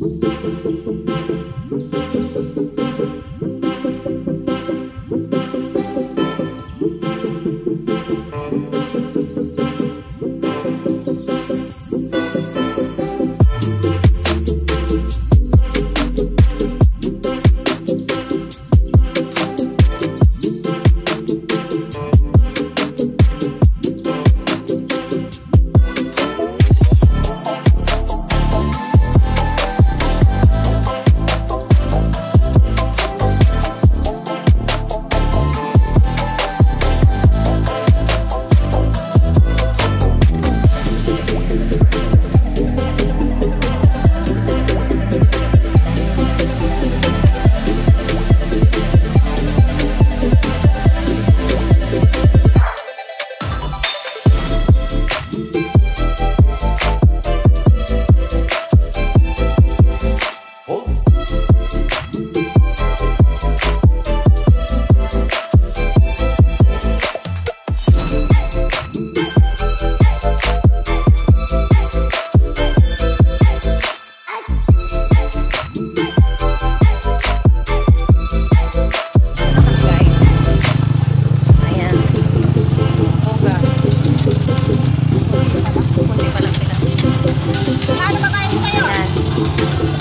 guys. Ayan. Boga. Música